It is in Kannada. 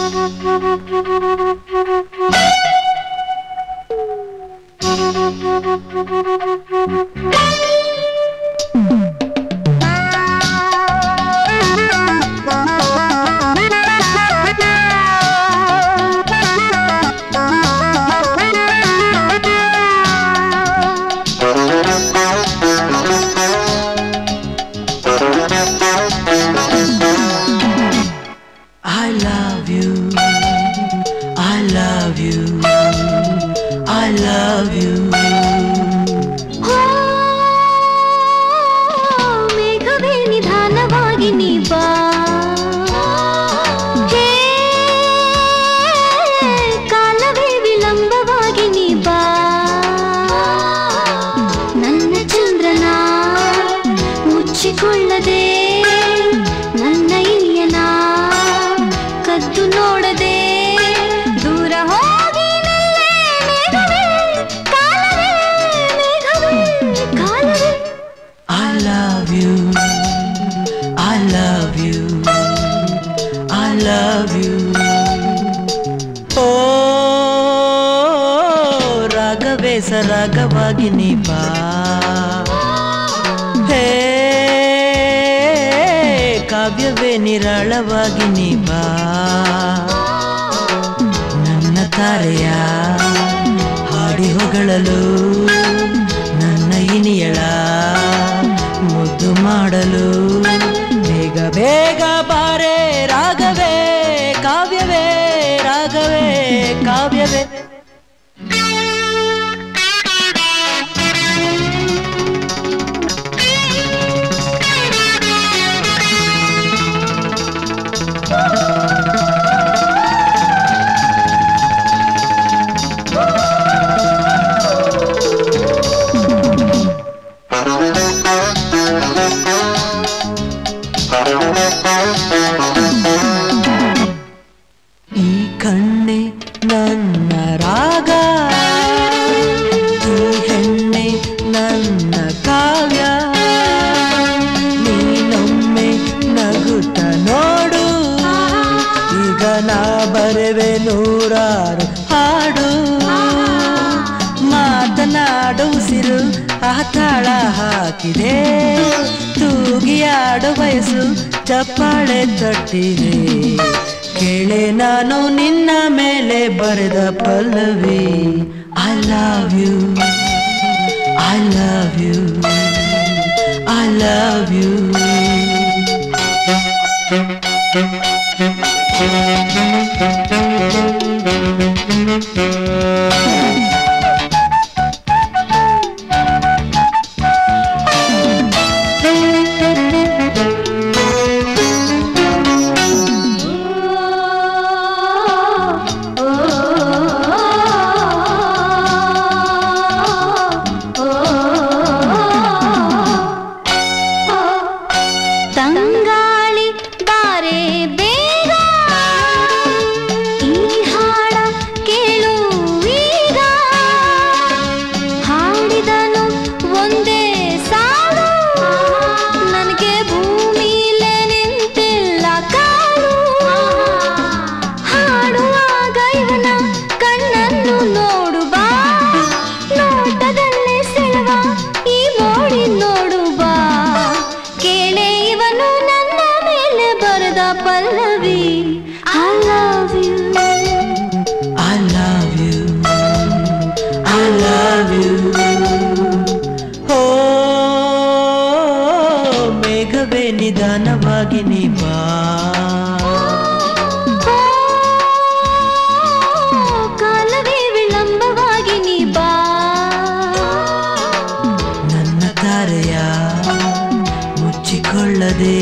Thank you. Love you. ರಾಗವೇ ಸರಾಗವಾಗಿ ನೀ ಬಾ. ಹೇ, ಕಾವ್ಯವೇ ನಿರಾಳವಾಗಿ ನೀ ಬಾ. ನನ್ನ ತಾರೆಯ ಹಾಡಿ ಹೊಗಳಲು, ನನ್ನ ಇನಿಯಳ ಮುದ್ದು ಮಾಡಲು, ಬೇಗ ಬೇಗ ಈ ಕಣ್ಣೆ ನನ್ನ ರಾಗ ಈ ಹೆಣ್ಣೆ ನನ್ನ ಕಾವ್ಯ. ನೀನೊಮ್ಮೆ ನಗುತ್ತ ನೋಡು ಈಗ ನಾ ಬರೆವೆ ತಾಳ ಹಾಕಿದೆ. ತೂಗಿಯಾಡು ಬಯಸು ಚಪ್ಪಾಳೆ ತಟ್ಟಿದೆ. ಕೇಳೆ ನಾನು ನಿನ್ನ ಮೇಲೆ ಬರೆದ Pallavi. I love you I love you I love you உள்ளதே